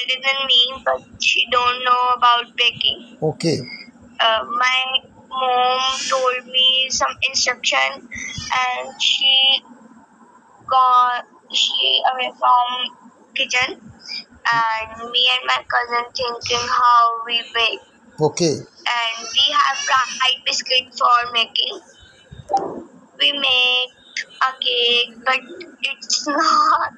elder than me, but she don't know about baking. Okay. Uh, my mom told me some instruction, and she got she away from kitchen, and me and my cousin thinking how we bake, Okay. and we have fried biscuit for making. We make a cake, but it's not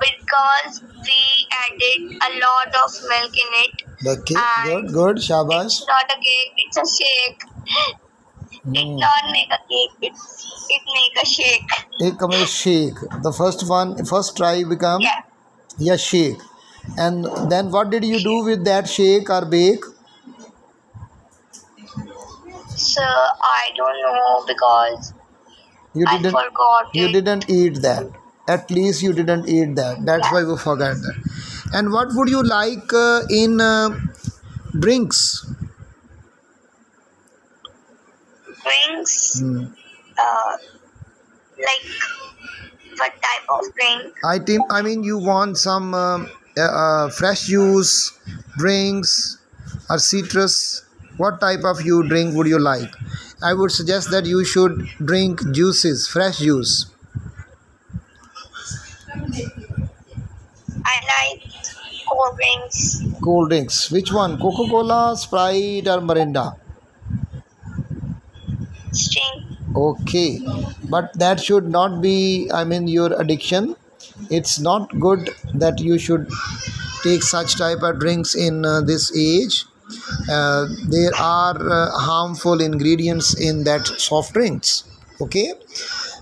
because we added a lot of milk in it. Okay. And Good. Good. Shabash. It's not a cake, it's a shake. It Hmm. not make a cake, it's it make a shake. It a shake. The first one, first try become Yeah. yeah shake. And then what did you do with that shake or bake? So I don't know because You I didn't. forgot You it. didn't eat that. At least you didn't eat that. That's why we forgot that. And what would you like uh, in uh, drinks? Drinks, Hmm. uh, like what type of drink? I think. I mean, you want some uh, uh, fresh juice, drinks, or citrus. What type of you drink would you like? I would suggest that you should drink juices, fresh juice. I like cold drinks. Cold drinks. Which one? Coca Cola, Sprite, or Mirinda? String. Okay, but that should not be, I mean, your addiction. It's not good that you should take such type of drinks in uh, this age. Uh, there are uh, harmful ingredients in that soft drinks. Okay,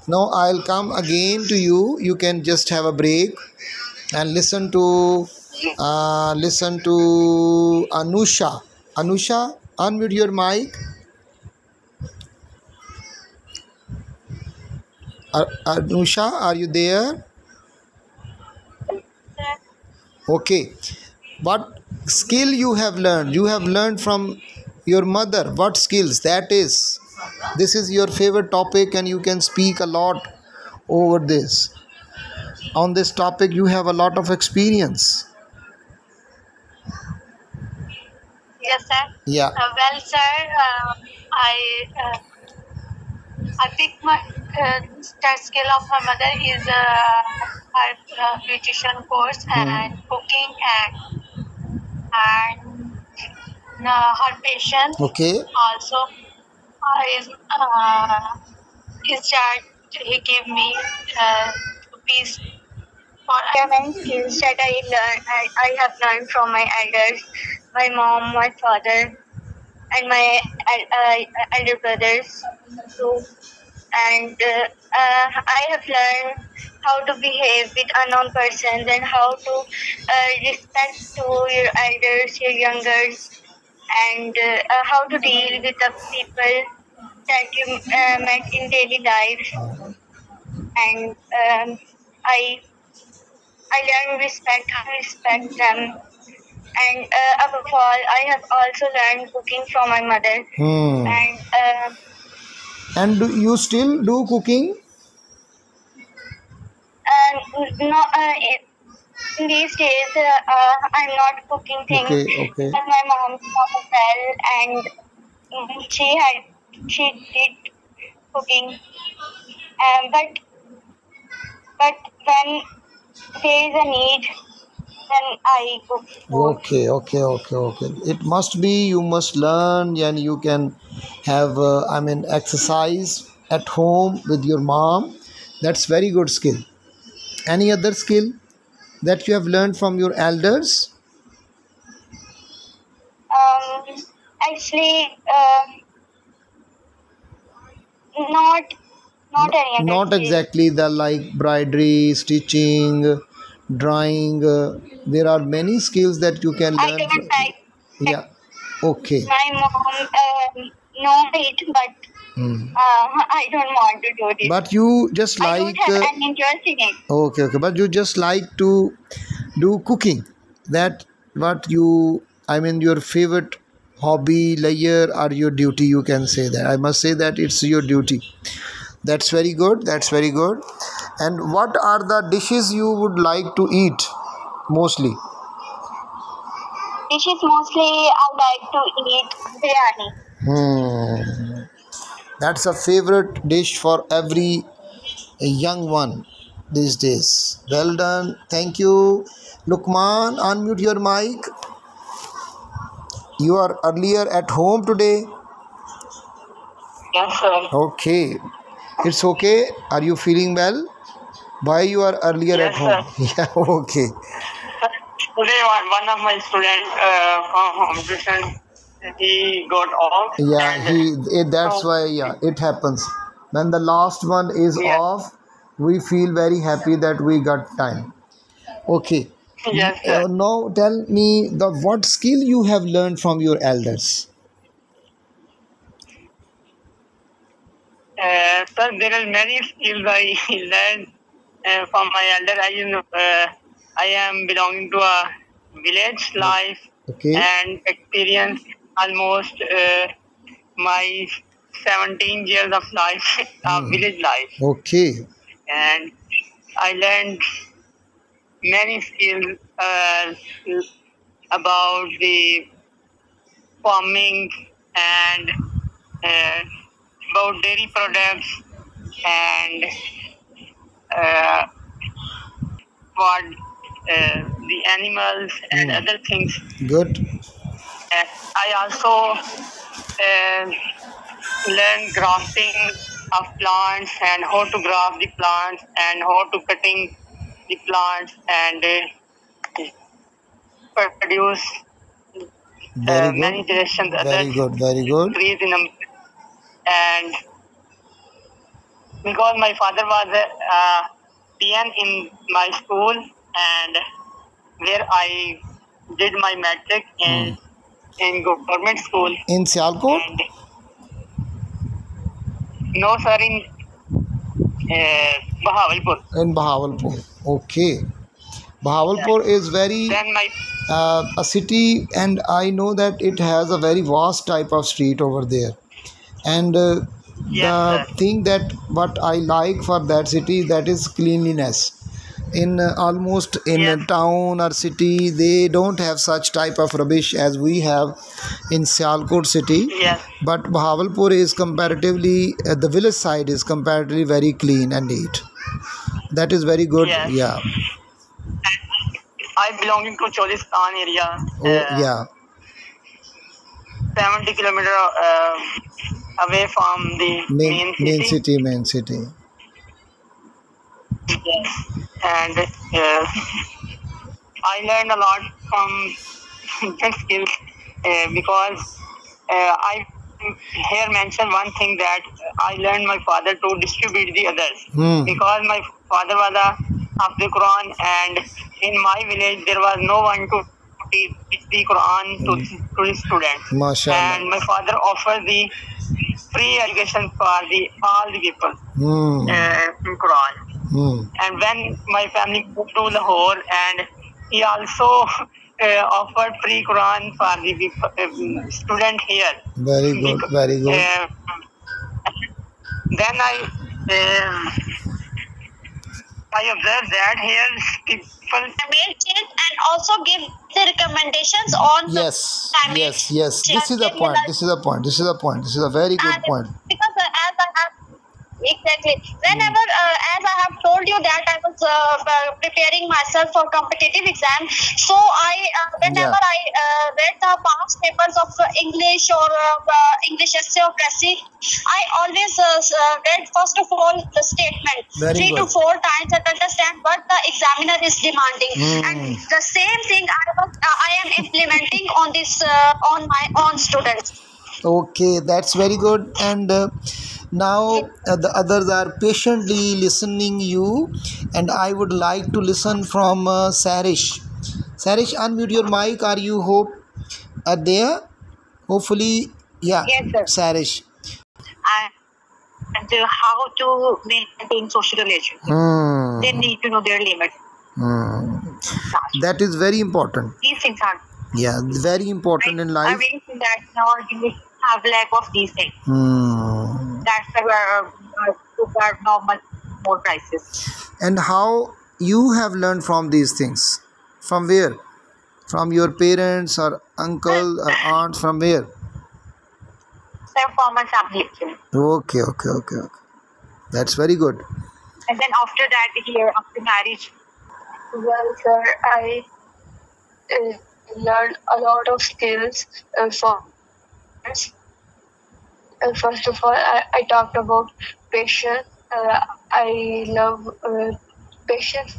now I'll come again to you. You can just have a break and listen to uh, listen to Anusha. Anusha, unmute your mic. Ar- Anusha, are you there? Okay. What skill you have learned? You have learned from your mother. What skills? That is. This is your favorite topic, and you can speak a lot over this. On this topic, you have a lot of experience. Yes, sir. Yeah. Uh, well, sir, uh, I uh, I think my uh, skill of my mother is uh, her uh, nutrition course and cooking and and uh, her patient Okay. Also, uh, is uh, is that he gave me uh, piece for many skills that I learned. I, I have learned from my elders, my mom, my father, and my uh, elder brothers. So, and uh, uh, I have learned how to behave with unknown persons and how to uh, respect to your elders, your youngers, and uh, uh, how to deal with the people that you uh, met in daily life. And um, I I learned respect, how to respect them. And uh, above all, I have also learned cooking from my mother. Hmm. And uh, And do you still do cooking? And uh, in these days, uh, uh, I'm not cooking things. Okay, okay. But my mom not well, and she had she did cooking. Um, but but when there is a need, then I cook. Okay, okay, okay, okay. It must be you must learn and you can have, uh, I mean, exercise at home with your mom. That's very good skill. Any other skill that you have learned from your elders? Um, actually, uh, not not any other Not skill. exactly the like embroidery, stitching, drawing. Uh, there are many skills that you can I learn. don't from- Yeah. Okay. my mom um, know it, but Hmm. uh, I don't want to do this. But you just I like. don't have uh, any interest in it. Okay, okay, but you just like to do cooking. That what you, I mean, your favorite hobby, layer, or your duty. You can say that. I must say that it's your duty. That's very good. That's very good. And what are the dishes you would like to eat mostly? dishes mostly I like to eat biryani. Hmm. That's a favorite dish for every young one these days. Well done. Thank you. Lukman, unmute your mic. You are earlier at home today. Yes, sir. Okay. It's okay. Are you feeling well? Why you are earlier Yes, at home? sir. Yeah, okay. Today, one of my students uh, from home tuition, he got off. Yeah, he it, that's so- why yeah, it happens. When the last one is Yeah. off, we feel very happy that we got time. Okay. Yes, sir. Uh, now tell me the what skill you have learned from your elders. Uh, sir, there are many skills I learned uh, from my elder. I, uh, I am belonging to a village life Okay. and experience almost uh, my 17 years of life, of Hmm. village life. Okay. And I learned many skills uh, about the farming and uh, about dairy products and uh, what uh, the animals and Hmm. other things. Good. I also uh, learned grafting of plants and how to graft the plants and how to cutting the plants and uh, produce uh, Very many good. directions Very good. Very good. trees in them. And because my father was a uh, PN in my school and where I did my matric in in government school In Sialkot? and no sir in uh, Bahawalpur. In Bahawalpur. Okay. Bahawalpur is very my uh, a city and i know that it has a very vast type of street over there and uh, the sir. thing that what i like for that city that is cleanliness in uh, almost in a town or city they don't have such type of rubbish as we have in sialkot city yes but bahawalpur is comparatively uh, the village side is comparatively very clean and neat that is very good Yes. yeah I belonging to Cholistan area. oh uh, yeah 70 kilometer uh, away from the main, main, main city. city main city Yes. And uh, I learned a lot from different skills uh, because uh, I here mention one thing that I learned my father to distribute the others Hmm. because my father was a of the Quran and in my village there was no one to teach the Quran to, to the students Mashallah. and my father offered the free education for the all the people Hmm. uh, in Quran Hmm. and when my family moved to Lahore and he also uh, offered free Quran for the peop- um, student here. Very good. Bec- Very good. Uh, then I um I observed that here people make change and also give the recommendations on Yes. climate Yes. Yes. This is the point. This is the point. This is the point. This is a very good And point. Because uh, as I have exactly whenever uh, as I have told you that I was uh, uh, preparing myself for competitive exam, so I uh, whenever Yeah. I uh, read the past papers of English or uh, English essay or Precis, I always read first of all the statement Very three to four times and understand what the examiner is demanding, Hmm. and the same thing I was uh, I am implementing on this uh, on my own students. Okay, that's very good. And uh, now uh, the others are patiently listening you, and I would like to listen from uh, Sarish. Sarish, unmute your mic. Are you hope are there? Hopefully, yeah. Yes, sir. Sarish. and uh, how to maintain social relations. Hmm. They need to know their limits. Hmm. That is very important. These things are. Yeah, very important in I life. really think that nowadays have lack of these things. Hmm. That's uh, are normal more prices. And how you have learned from these things? From where? from your parents or uncle or aunt from where Sir, from my family. okay okay okay okay that's very good And then after that, here, after marriage. Well, sir, I uh, learned a lot of skills uh, from uh, First of all, I, I talked about patience. Uh, I love uh, patience.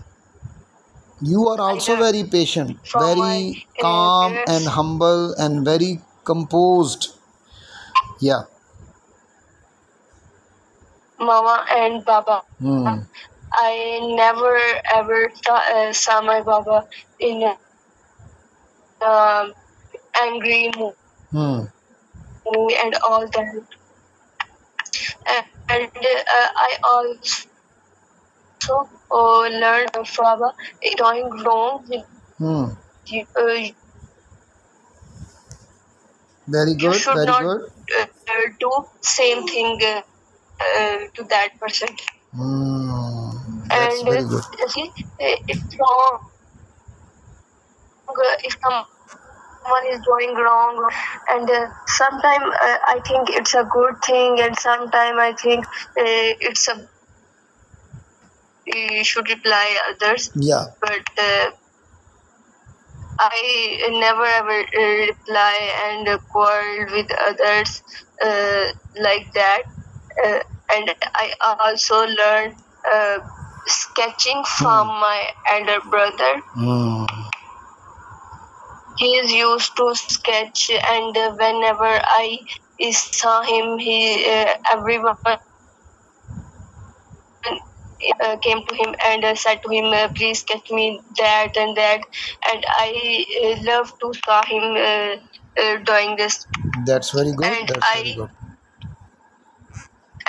you are also very patient very my, calm and humble and very composed yeah Mama and Baba. hmm. I never ever saw, uh, saw my Baba in a um, angry mood Hmm. And all that. And, uh, I also uh, learned from Baba doing wrong with Hmm. you. Uh, very you good should very not good uh, uh, do same thing uh, uh, to that person. Hmm. that's and very uh, good see, uh, it's wrong. Uh, If someone is doing wrong, and uh, sometimes uh, I think it's a good thing, and sometimes I think uh, it's a you should reply others, yeah but uh, I never ever uh, reply and quarrel with others uh, like that. Uh, and I also learned uh, sketching from my elder brother. Hmm. He is used to sketch, and uh, whenever I saw him, he uh, everyone uh, came to him and uh, said to him, uh, "Please sketch me that and that." And I uh, love to saw him uh, uh, doing this. that's very good And that's very I- good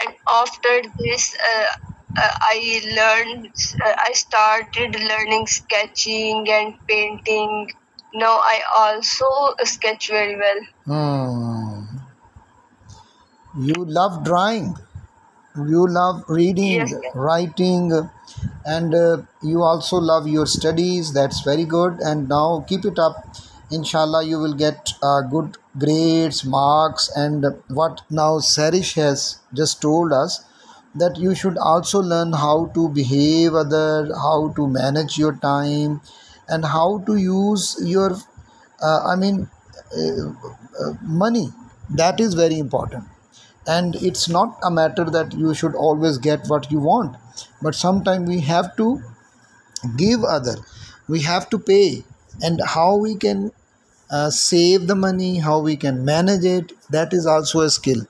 And after this, uh, uh, I learned. Uh, I started learning sketching and painting. Now I also sketch very well. Hmm. You love drawing. You love reading, yes. writing, and uh, you also love your studies. That's very good. And now keep it up. Inshallah, you will get uh, good grades, marks, and what now Sarish has just told us that you should also learn how to behave other, how to manage your time, and how to use your, uh, I mean, uh, uh, money. That is very important. And it's not a matter that you should always get what you want but sometimes we have to give other. We have to pay. And how we can uh, save the money how we can manage it that is also a skill.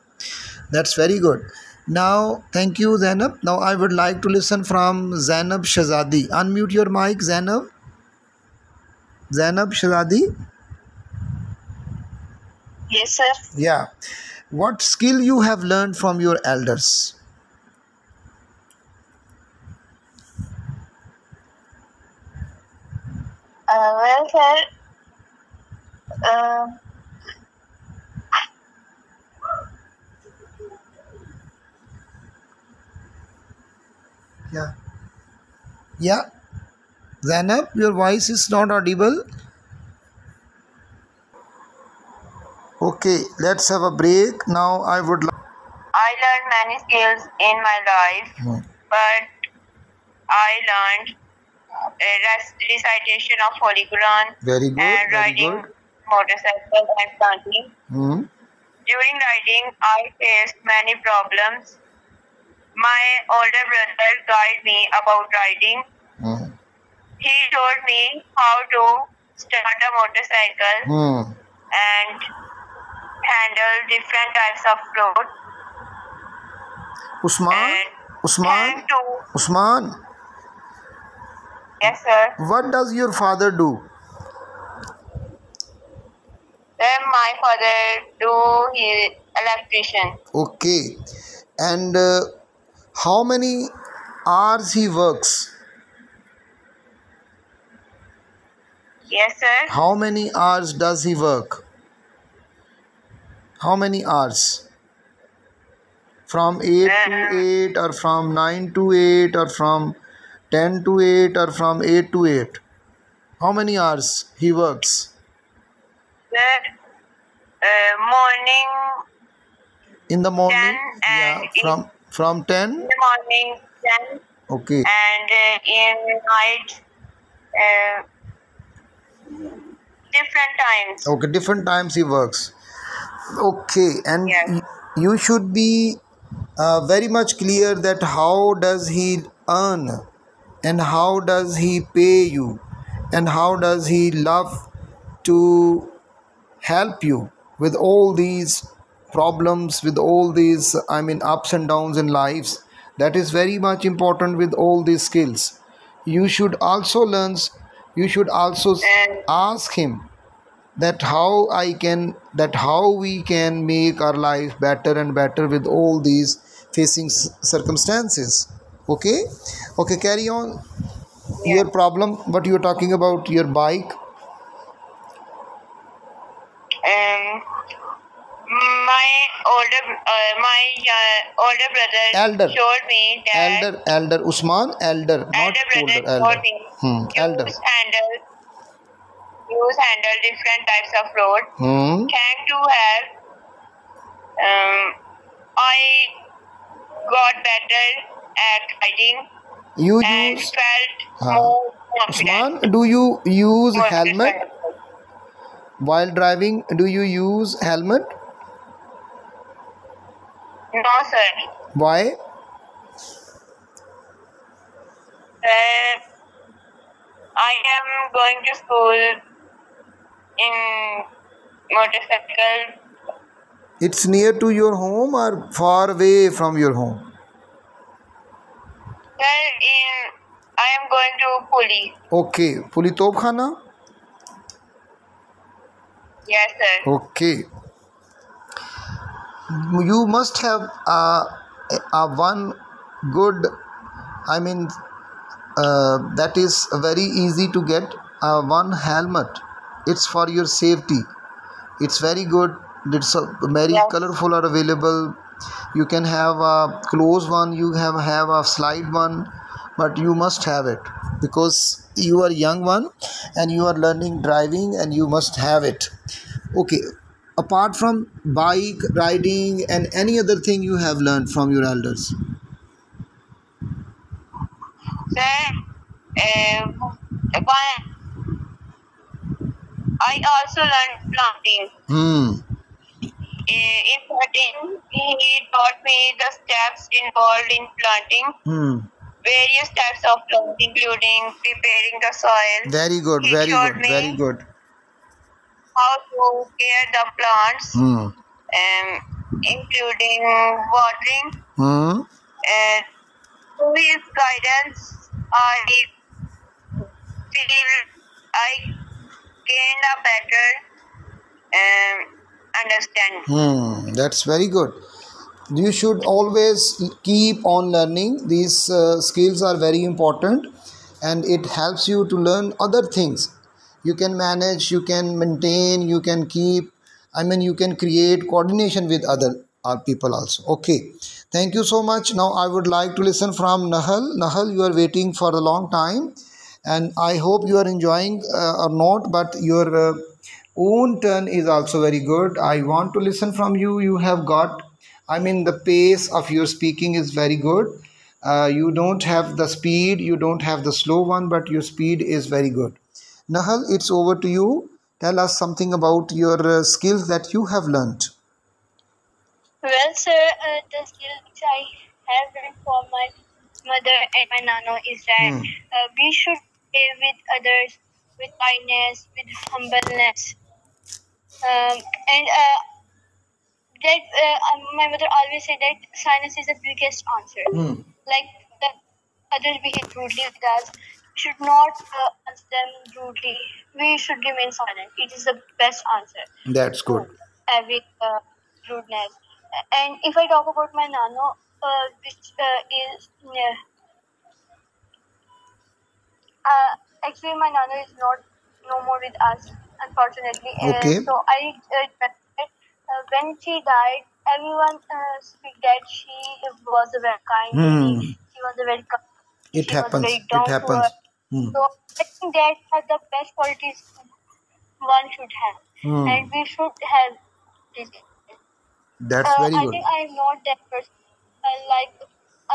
That's very good. Now thank you zainab. Now i would like to listen from zainab shazadi unmute your mic zainab zainab shazadi Yes, sir. yeah what skill you have learned from your elders Uh, well, sir. Uh, Yeah. Yeah. Zainab, your voice is not audible. Okay, let's have a break. Now I would like. I learned many skills in my life, Hmm. but I learned uh, recitation of Holy Quran Very good. and Very riding good. motorcycle and planting. Hmm. During riding, I faced many problems. My older brother guided me about riding. Hmm. He told me how to start a motorcycle Hmm. and handle different types of road. Usman. And Usman. to Usman. yes, sir. What does your father do? Then my father do his electrician. Okay. And uh, how many hours he works? Yes, sir. How many hours does he work? How many hours? From 8 to 8 or from 9 to 8 or from 10 to 8 or from 8 to 8? How many hours he works? Sir, uh, morning In the morning? 10 Yeah, from from 10? in the morning 10 Okay. and uh, in night uh, different times. Okay, different times he works. Okay, and Yes. you should be uh, very much clear that how does he earn and how does he pay you and how does he love to help you with all these problems with all these i mean ups and downs in lives that is very much important with all these skills you should also learn you should also And ask him that how I can that how we can make our life better and better with all these facing circumstances. Okay? Okay carry on. Your problem what you are talking about your bike? Um, my older uh, my uh, older brother Elder. showed me that elder elder usman elder not brother older elder hmm elder use handle use handle different types of road. hmm Thank to her, um, I got better at riding you and use felt Huh. more confident. usman do you use more helmet satisfied. while driving do you use helmet No, sir. why Uh, I am going to school in motorcycle. it's near to your home or far away from your home Sir, in I am going to Puli. okay puli topkhana Yes, sir. okay you must have uh, a one good i mean that is very easy to get uh, one helmet. It's for your safety. It's very good. It's a very Yes. colorful are available. You can have a close one you have have a slide one but you must have it because you are young one and you are learning driving and you must have it. Okay apart from bike riding and any other thing you have learned from your elders Uh, one, I also learned planting. hmm Uh, in planting, he taught me the steps involved in planting, hmm. Various types of planting, including preparing the soil, very good He very good very good. how to care the plants, hmm. um, including watering. hmm. Uh, through his guidance, I feel I gained a better um, understanding. Hmm, that's very good. You should always keep on learning. These uh, skills are very important and it helps you to learn other things. You can manage, you can maintain, you can keep, I mean, you can create coordination with other uh, people also. Okay, thank you so much. Now, I would like to listen from Nahal. Nahal, you are waiting for a long time and I hope you are enjoying uh, or not, but your uh, own turn is also very good. I want to listen from you. You have got, I mean, the pace of your speaking is very good. Uh, you don't have the speed, you don't have the slow one, but your speed is very good. Nahal, it's over to you. Tell us something about your uh, skills that you have learnt. Well, sir, uh, the skill which I have learned from my mother and my nano is that Hmm. uh, we should live with others with kindness, with humbleness. Um, and uh, that uh, um, my mother always said that silence is the biggest answer. Hmm. Like the others behave rudely with us, we should not uh, answer them rudely. We should remain silent. It is the best answer That's good. every uh, rudeness. And if I talk about my nano, uh, which uh, is uh, uh, actually my nano is not no more with us, unfortunately. Okay. Uh, so I uh, uh, when she died, everyone uh, speak that she was a very kind Hmm. She was a very kind It she was happens. very It happens. Hmm. So I think that are the best qualities one should have, Hmm. and we should have this. That's Uh, very I good. think I am not that person. Uh, like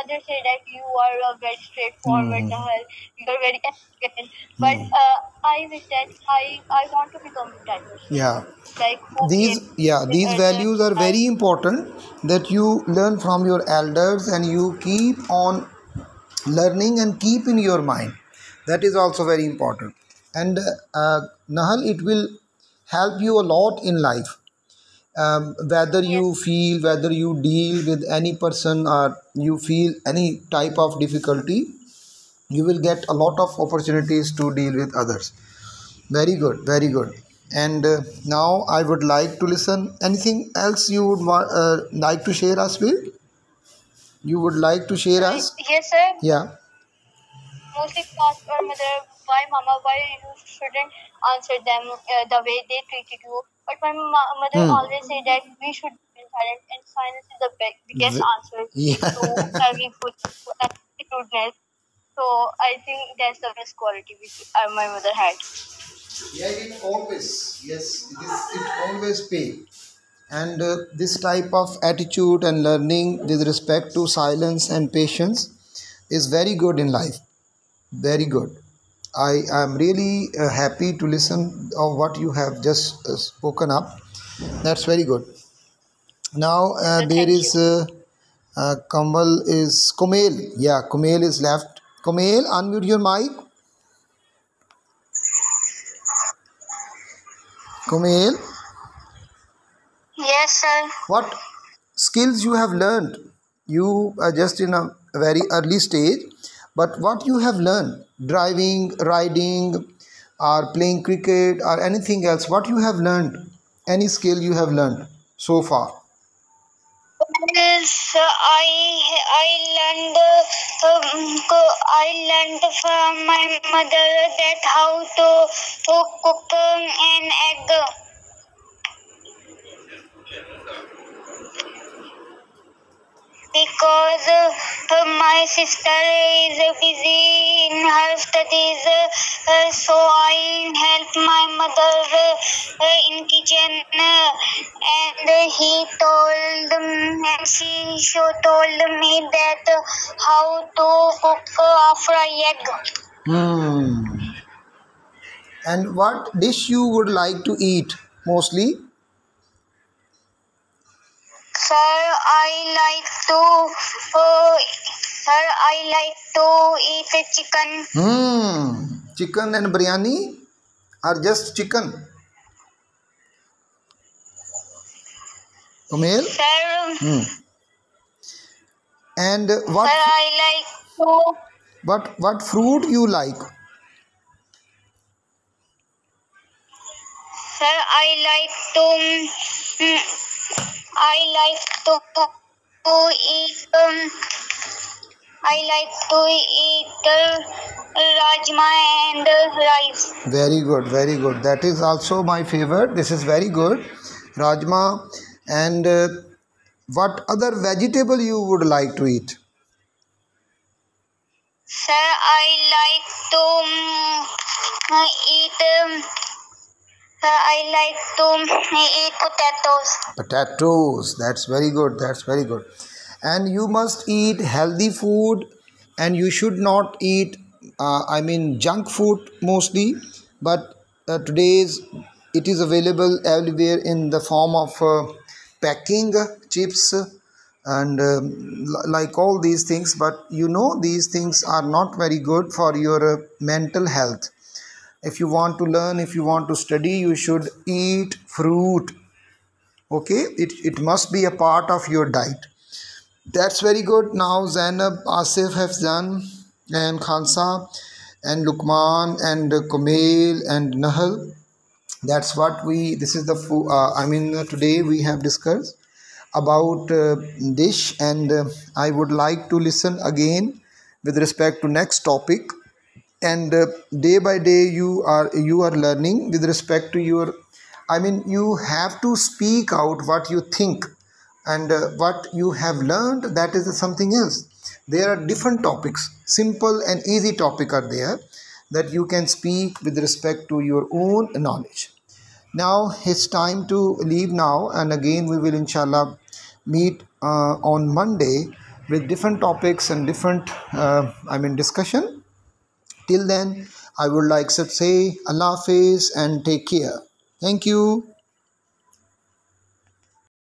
others say that you are a very straightforward, Hmm. Nahal, you are very arrogant. But uh, I wish that I I want to become that person. Yeah. Like These yeah, these uh, values are uh, very important that you learn from your elders and you keep on learning and keep in your mind. That is also very important. And uh, Nahal, it will help you a lot in life. Um, whether you feel, whether you deal with any person or you feel any type of difficulty, you will get a lot of opportunities to deal with others. Very good, very good. And uh, now I would like to listen. Anything else you would uh, like to share us with? You would like to share us? Yes, sir. Yeah. Mostly ask our mother, why, mama, why you shouldn't answer them uh, the way they treated you. But my mother Hmm. always say that we should be silent, and silence is the big, biggest Ve- answer Yeah. to every food, to rudeness. So I think that's the best quality which uh, my mother had. Yeah, it always yes, it is. It always pay. And uh, this type of attitude and learning with respect to silence and patience is very good in life. Very good. I am really uh, happy to listen of what you have just uh, spoken up. That's very good. Now uh, Uh, there is uh, uh, Kamal is Kumail. Yeah, Kumail is left. Kumail, unmute your mic. Kumail, Yes, sir. what skills you have learned? You are just in a very early stage, but what you have learned? Driving, riding, or playing cricket, or anything else? What you have learned? Any skill you have learned so far? Yes, I I learned I learned from my mother that how to, cook an egg. Because my sister is busy in her studies, uh, so I help my mother uh, in kitchen. And he told and she told me that how to cook a after egg. Hmm. And what dish you would like to eat mostly? Sir, I like to uh, sir I like to eat chicken. Hmm. Chicken and biryani, or just chicken? Kumail? Sir, Hmm. And what? sir I like to what what fruit you like? sir I like to mm, I like to, to eat um, I like to eat uh, rajma and uh, rice. Very good, very good. That is also my favorite. This is very good. Rajma and uh, what other vegetable you would like to eat? Sir, I like to um, eat. Um, I like to eat potatoes. Potatoes. That's very good. That's very good. And you must eat healthy food, and you should not eat. Uh, I mean junk food mostly, but uh, today's it is available everywhere in the form of uh, packing chips and um, like all these things. But you know these things are not very good for your uh, mental health. If you want to learn, if you want to study, you should eat fruit. Okay? It, it must be a part of your diet. That's very good. Now zainab asif done and khansa and lukman and kumail and nahal. That's what we this is the uh, i mean uh, today we have discussed about uh, dish and uh, i would like to listen again with respect to next topic and uh, day by day you are you are learning with respect to your i mean you have to speak out what you think and uh, what you have learned that is something else. There are different topics simple and easy topic are there that you can speak with respect to your own knowledge. Now it's time to leave now and again we will inshallah meet uh, on monday with different topics and different uh, i mean discussion. Till then, I would like to say Allah Hafiz and take care. Thank you.